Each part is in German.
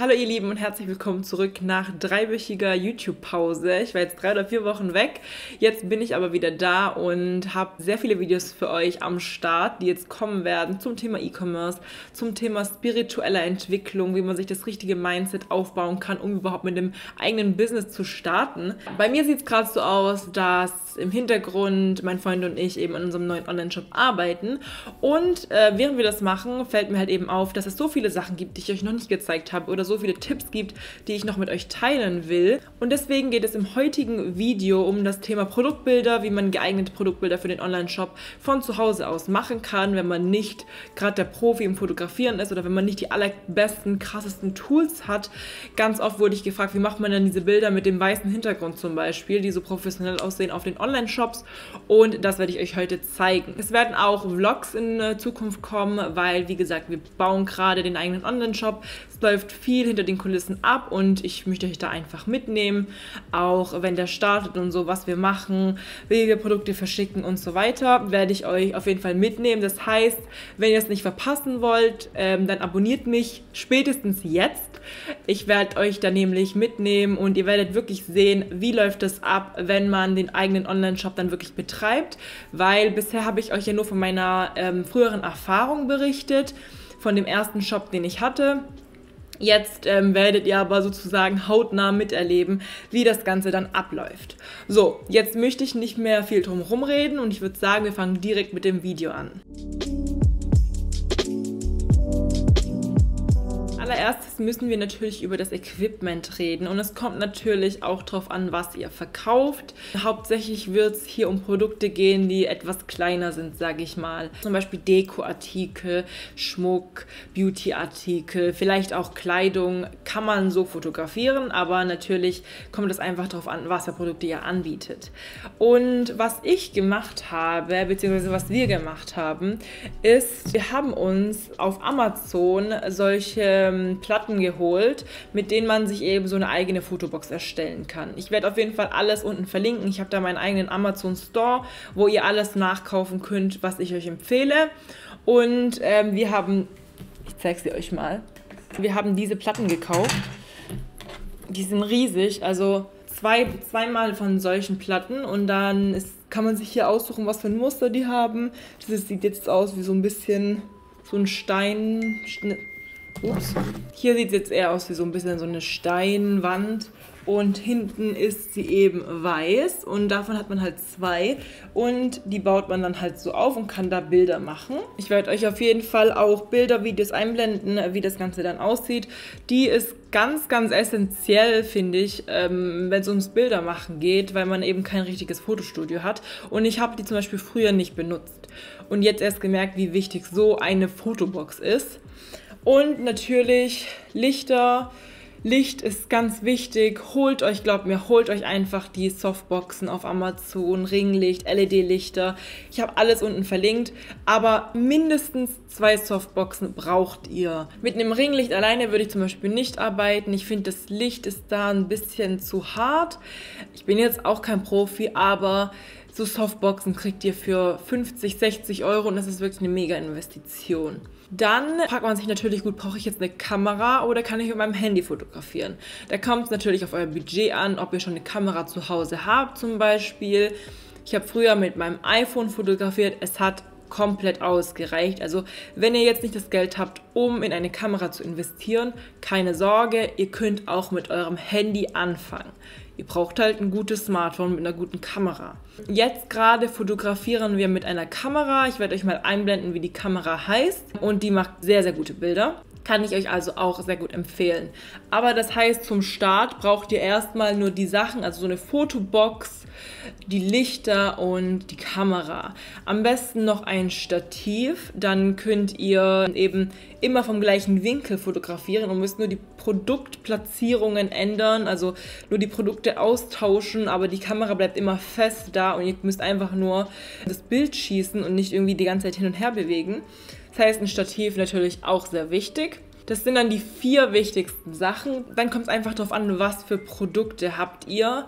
Hallo ihr Lieben und herzlich willkommen zurück nach dreiwöchiger YouTube-Pause. Ich war jetzt drei oder vier Wochen weg. Jetzt bin ich aber wieder da und habe sehr viele Videos für euch am Start, die jetzt kommen werden zum Thema E-Commerce, zum Thema spiritueller Entwicklung, wie man sich das richtige Mindset aufbauen kann, um überhaupt mit dem eigenen Business zu starten. Bei mir sieht es gerade so aus, dass im Hintergrund mein Freund und ich eben an unserem neuen Online-Shop arbeiten. Und äh, während wir das machen, fällt mir halt eben auf, dass es so viele Sachen gibt, die ich euch noch nicht gezeigt habe oder so viele Tipps gibt, die ich noch mit euch teilen will. Und deswegen geht es im heutigen Video um das Thema Produktbilder, wie man geeignete Produktbilder für den Online-Shop von zu Hause aus machen kann, wenn man nicht gerade der Profi im Fotografieren ist oder wenn man nicht die allerbesten, krassesten Tools hat. Ganz oft wurde ich gefragt, wie macht man denn diese Bilder mit dem weißen Hintergrund zum Beispiel, die so professionell aussehen auf den Online-Shops. Und das werde ich euch heute zeigen. Es werden auch Vlogs in äh, Zukunft kommen, weil, wie gesagt, wir bauen gerade den eigenen Online-Shop. Läuft viel viel hinter den Kulissen ab und ich möchte euch da einfach mitnehmen, auch wenn der startet und so, was wir machen, wie wir Produkte verschicken und so weiter, werde ich euch auf jeden Fall mitnehmen. Das heißt, wenn ihr es nicht verpassen wollt, ähm, dann abonniert mich spätestens jetzt. Ich werde euch da nämlich mitnehmen und ihr werdet wirklich sehen, wie läuft es ab, wenn man den eigenen Online-Shop dann wirklich betreibt, weil bisher habe ich euch ja nur von meiner ähm, früheren Erfahrung berichtet, von dem ersten Shop, den ich hatte. Jetzt ähm, werdet ihr aber sozusagen hautnah miterleben, wie das Ganze dann abläuft. So, jetzt möchte ich nicht mehr viel drum reden und ich würde sagen, wir fangen direkt mit dem Video an. Allererstes müssen wir natürlich über das Equipment reden und es kommt natürlich auch darauf an, was ihr verkauft. Hauptsächlich wird es hier um Produkte gehen, die etwas kleiner sind, sage ich mal. Zum Beispiel Dekoartikel, Schmuck, Beautyartikel, vielleicht auch Kleidung kann man so fotografieren, aber natürlich kommt es einfach darauf an, was für Produkte ihr anbietet. Und was ich gemacht habe, beziehungsweise was wir gemacht haben, ist, wir haben uns auf Amazon solche ähm, Platten geholt, mit denen man sich eben so eine eigene Fotobox erstellen kann. Ich werde auf jeden Fall alles unten verlinken. Ich habe da meinen eigenen Amazon Store, wo ihr alles nachkaufen könnt, was ich euch empfehle. Und ähm, wir haben, ich zeige sie euch mal, wir haben diese Platten gekauft. Die sind riesig, also zwei, zweimal von solchen Platten und dann ist, kann man sich hier aussuchen, was für ein Muster die haben. Das sieht jetzt aus wie so ein bisschen so ein Stein, Ups. Hier sieht es jetzt eher aus wie so ein bisschen so eine Steinwand und hinten ist sie eben weiß und davon hat man halt zwei und die baut man dann halt so auf und kann da Bilder machen. Ich werde euch auf jeden Fall auch Bilder, Videos einblenden, wie das Ganze dann aussieht. Die ist ganz, ganz essentiell, finde ich, ähm, wenn es ums Bilder machen geht, weil man eben kein richtiges Fotostudio hat und ich habe die zum Beispiel früher nicht benutzt und jetzt erst gemerkt, wie wichtig so eine Fotobox ist. Und natürlich Lichter. Licht ist ganz wichtig. Holt euch, glaubt mir, holt euch einfach die Softboxen auf Amazon, Ringlicht, LED-Lichter. Ich habe alles unten verlinkt, aber mindestens zwei Softboxen braucht ihr. Mit einem Ringlicht alleine würde ich zum Beispiel nicht arbeiten. Ich finde, das Licht ist da ein bisschen zu hart. Ich bin jetzt auch kein Profi, aber so Softboxen kriegt ihr für 50, 60 Euro und das ist wirklich eine mega Investition. Dann fragt man sich natürlich, gut, brauche ich jetzt eine Kamera oder kann ich mit meinem Handy fotografieren? Da kommt es natürlich auf euer Budget an, ob ihr schon eine Kamera zu Hause habt zum Beispiel. Ich habe früher mit meinem iPhone fotografiert. Es hat komplett ausgereicht. Also wenn ihr jetzt nicht das Geld habt, um in eine Kamera zu investieren, keine Sorge, ihr könnt auch mit eurem Handy anfangen. Ihr braucht halt ein gutes Smartphone mit einer guten Kamera. Jetzt gerade fotografieren wir mit einer Kamera. Ich werde euch mal einblenden, wie die Kamera heißt. Und die macht sehr, sehr gute Bilder. Kann ich euch also auch sehr gut empfehlen. Aber das heißt, zum Start braucht ihr erstmal nur die Sachen, also so eine Fotobox, die Lichter und die Kamera. Am besten noch ein Stativ, dann könnt ihr eben immer vom gleichen Winkel fotografieren und müsst nur die Produktplatzierungen ändern, also nur die Produkte austauschen, aber die Kamera bleibt immer fest da und ihr müsst einfach nur das Bild schießen und nicht irgendwie die ganze Zeit hin und her bewegen. Das heißt, ein Stativ natürlich auch sehr wichtig. Das sind dann die vier wichtigsten Sachen. Dann kommt es einfach darauf an, was für Produkte habt ihr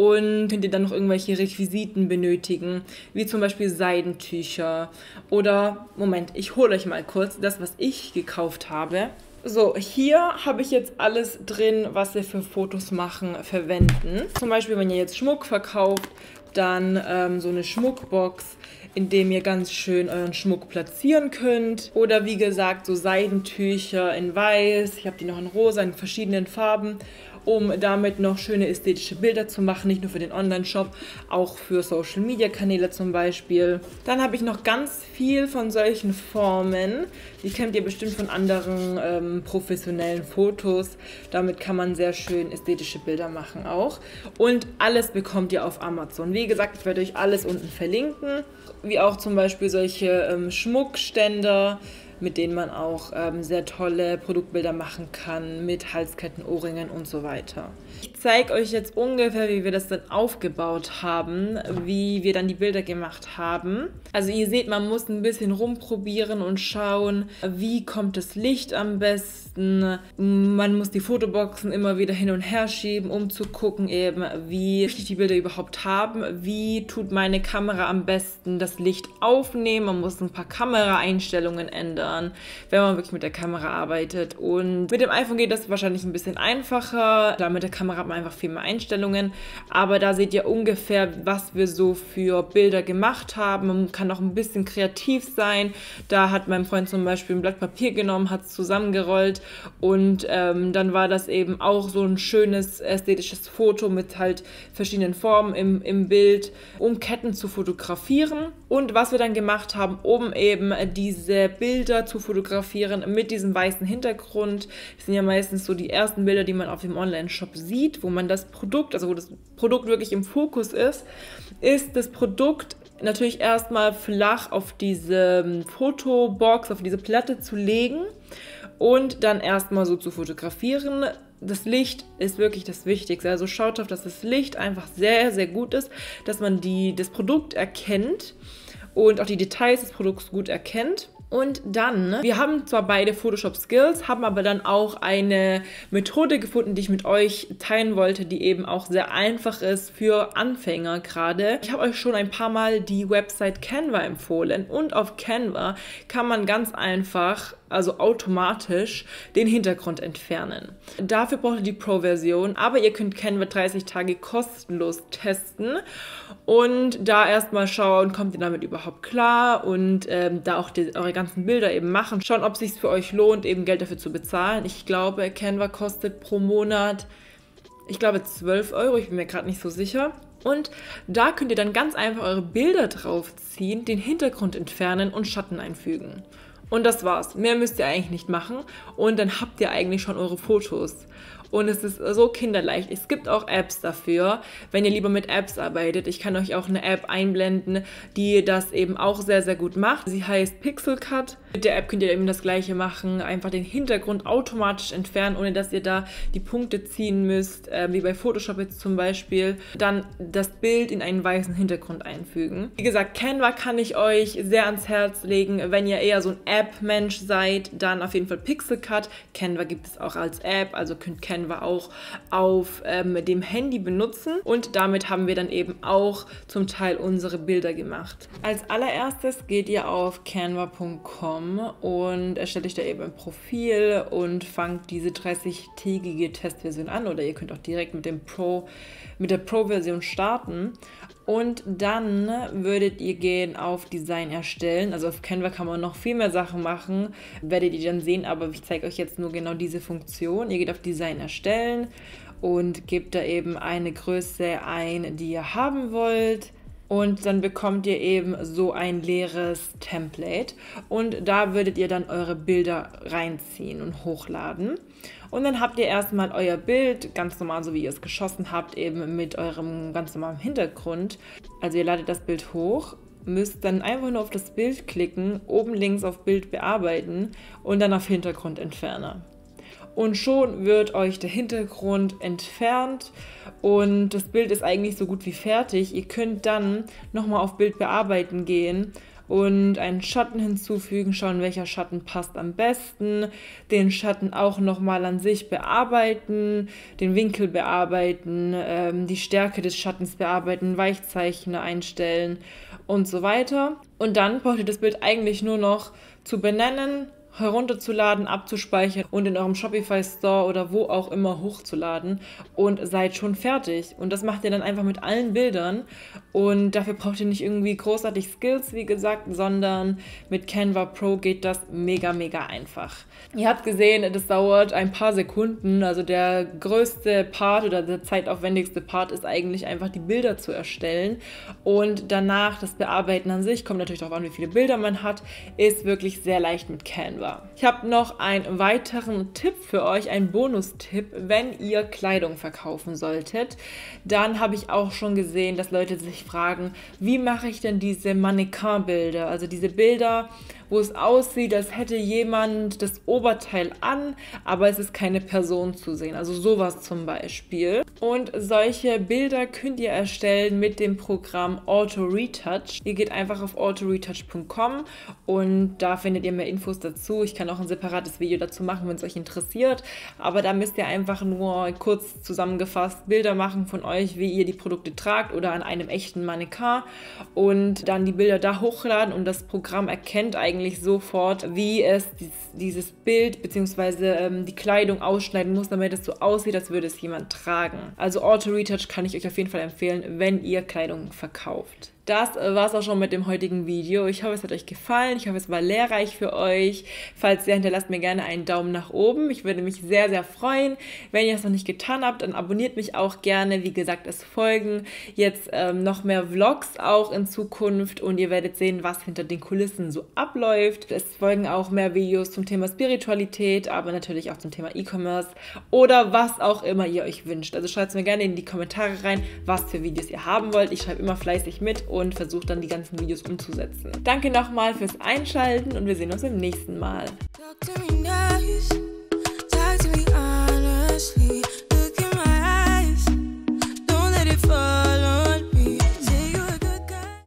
und könnt ihr dann noch irgendwelche Requisiten benötigen, wie zum Beispiel Seidentücher oder, Moment, ich hole euch mal kurz das, was ich gekauft habe. So, hier habe ich jetzt alles drin, was wir für Fotos machen verwenden. Zum Beispiel, wenn ihr jetzt Schmuck verkauft, dann ähm, so eine Schmuckbox, in dem ihr ganz schön euren Schmuck platzieren könnt. Oder wie gesagt, so Seidentücher in weiß. Ich habe die noch in rosa, in verschiedenen Farben um damit noch schöne ästhetische Bilder zu machen, nicht nur für den Online-Shop, auch für Social-Media-Kanäle zum Beispiel. Dann habe ich noch ganz viel von solchen Formen, die kennt ihr bestimmt von anderen ähm, professionellen Fotos. Damit kann man sehr schön ästhetische Bilder machen auch. Und alles bekommt ihr auf Amazon. Wie gesagt, ich werde euch alles unten verlinken, wie auch zum Beispiel solche ähm, Schmuckständer, mit denen man auch ähm, sehr tolle Produktbilder machen kann, mit Halsketten, Ohrringen und so weiter. Ich zeige euch jetzt ungefähr, wie wir das dann aufgebaut haben, wie wir dann die Bilder gemacht haben. Also ihr seht, man muss ein bisschen rumprobieren und schauen, wie kommt das Licht am besten. Man muss die Fotoboxen immer wieder hin und her schieben, um zu gucken eben, wie ich die Bilder überhaupt haben, wie tut meine Kamera am besten das Licht aufnehmen. Man muss ein paar Kameraeinstellungen ändern, wenn man wirklich mit der Kamera arbeitet. Und mit dem iPhone geht das wahrscheinlich ein bisschen einfacher. Da mit der Kamera hat man einfach viel mehr Einstellungen. Aber da seht ihr ungefähr, was wir so für Bilder gemacht haben. Man kann auch ein bisschen kreativ sein. Da hat mein Freund zum Beispiel ein Blatt Papier genommen, hat es zusammengerollt und ähm, dann war das eben auch so ein schönes ästhetisches Foto mit halt verschiedenen Formen im, im Bild, um Ketten zu fotografieren. Und was wir dann gemacht haben, um eben diese Bilder zu fotografieren mit diesem weißen Hintergrund. Das sind ja meistens so die ersten Bilder, die man auf dem Online-Shop sieht, wo man das Produkt, also wo das Produkt wirklich im Fokus ist, ist das Produkt natürlich erstmal flach auf diese ähm, Fotobox, auf diese Platte zu legen und dann erstmal so zu fotografieren. Das Licht ist wirklich das Wichtigste. Also schaut darauf, dass das Licht einfach sehr, sehr gut ist, dass man die, das Produkt erkennt und auch die Details des Produkts gut erkennt. Und dann, wir haben zwar beide Photoshop Skills, haben aber dann auch eine Methode gefunden, die ich mit euch teilen wollte, die eben auch sehr einfach ist für Anfänger gerade. Ich habe euch schon ein paar Mal die Website Canva empfohlen und auf Canva kann man ganz einfach also automatisch, den Hintergrund entfernen. Dafür braucht ihr die Pro-Version, aber ihr könnt Canva 30 Tage kostenlos testen und da erstmal schauen, kommt ihr damit überhaupt klar und ähm, da auch die, eure ganzen Bilder eben machen. Schauen, ob es sich für euch lohnt, eben Geld dafür zu bezahlen. Ich glaube, Canva kostet pro Monat, ich glaube 12 Euro, ich bin mir gerade nicht so sicher. Und da könnt ihr dann ganz einfach eure Bilder draufziehen, den Hintergrund entfernen und Schatten einfügen. Und das war's. Mehr müsst ihr eigentlich nicht machen. Und dann habt ihr eigentlich schon eure Fotos und es ist so kinderleicht. Es gibt auch Apps dafür, wenn ihr lieber mit Apps arbeitet. Ich kann euch auch eine App einblenden, die das eben auch sehr, sehr gut macht. Sie heißt Pixelcut. Mit der App könnt ihr eben das gleiche machen, einfach den Hintergrund automatisch entfernen, ohne dass ihr da die Punkte ziehen müsst, äh, wie bei Photoshop jetzt zum Beispiel. Dann das Bild in einen weißen Hintergrund einfügen. Wie gesagt, Canva kann ich euch sehr ans Herz legen. Wenn ihr eher so ein App-Mensch seid, dann auf jeden Fall Pixelcut. Canva gibt es auch als App, also könnt Canva Canva auch auf ähm, dem Handy benutzen. Und damit haben wir dann eben auch zum Teil unsere Bilder gemacht. Als allererstes geht ihr auf canva.com und erstellt euch da eben ein Profil und fangt diese 30-tägige Testversion an. Oder ihr könnt auch direkt mit dem Pro mit der Pro-Version starten und dann würdet ihr gehen auf Design erstellen. Also auf Canva kann man noch viel mehr Sachen machen. Werdet ihr dann sehen, aber ich zeige euch jetzt nur genau diese Funktion. Ihr geht auf Design erstellen und gebt da eben eine Größe ein, die ihr haben wollt. Und dann bekommt ihr eben so ein leeres Template. Und da würdet ihr dann eure Bilder reinziehen und hochladen. Und dann habt ihr erstmal euer Bild, ganz normal, so wie ihr es geschossen habt, eben mit eurem ganz normalen Hintergrund. Also ihr ladet das Bild hoch, müsst dann einfach nur auf das Bild klicken, oben links auf Bild bearbeiten und dann auf Hintergrund entfernen. Und schon wird euch der Hintergrund entfernt und das Bild ist eigentlich so gut wie fertig. Ihr könnt dann nochmal auf Bild bearbeiten gehen und einen Schatten hinzufügen, schauen, welcher Schatten passt am besten, den Schatten auch nochmal an sich bearbeiten, den Winkel bearbeiten, ähm, die Stärke des Schattens bearbeiten, Weichzeichner einstellen und so weiter. Und dann braucht ihr das Bild eigentlich nur noch zu benennen, herunterzuladen, abzuspeichern und in eurem Shopify Store oder wo auch immer hochzuladen und seid schon fertig. Und das macht ihr dann einfach mit allen Bildern und dafür braucht ihr nicht irgendwie großartig Skills, wie gesagt, sondern mit Canva Pro geht das mega, mega einfach. Ihr habt gesehen, das dauert ein paar Sekunden. Also der größte Part oder der zeitaufwendigste Part ist eigentlich einfach die Bilder zu erstellen. Und danach das Bearbeiten an sich, kommt natürlich darauf an, wie viele Bilder man hat, ist wirklich sehr leicht mit Canva. Ich habe noch einen weiteren Tipp für euch, einen Bonustipp, wenn ihr Kleidung verkaufen solltet. Dann habe ich auch schon gesehen, dass Leute sich fragen, wie mache ich denn diese Mannequin-Bilder? Also diese Bilder, wo es aussieht, als hätte jemand das Oberteil an, aber es ist keine Person zu sehen. Also sowas zum Beispiel. Und solche Bilder könnt ihr erstellen mit dem Programm Auto Retouch. Ihr geht einfach auf autoretouch.com und da findet ihr mehr Infos dazu. Ich kann auch ein separates Video dazu machen, wenn es euch interessiert. Aber da müsst ihr einfach nur kurz zusammengefasst Bilder machen von euch, wie ihr die Produkte tragt oder an einem echten Mannequin und dann die Bilder da hochladen und das Programm erkennt eigentlich eigentlich sofort, wie es dieses Bild bzw. Ähm, die Kleidung ausschneiden muss, damit es so aussieht, als würde es jemand tragen. Also Auto Retouch kann ich euch auf jeden Fall empfehlen, wenn ihr Kleidung verkauft das war es auch schon mit dem heutigen Video. Ich hoffe, es hat euch gefallen. Ich hoffe, es war lehrreich für euch. Falls ja, hinterlasst mir gerne einen Daumen nach oben. Ich würde mich sehr, sehr freuen. Wenn ihr es noch nicht getan habt, dann abonniert mich auch gerne. Wie gesagt, es folgen jetzt ähm, noch mehr Vlogs auch in Zukunft und ihr werdet sehen, was hinter den Kulissen so abläuft. Es folgen auch mehr Videos zum Thema Spiritualität, aber natürlich auch zum Thema E-Commerce oder was auch immer ihr euch wünscht. Also schreibt es mir gerne in die Kommentare rein, was für Videos ihr haben wollt. Ich schreibe immer fleißig mit und und versuche dann die ganzen Videos umzusetzen. Danke nochmal fürs Einschalten und wir sehen uns im nächsten Mal.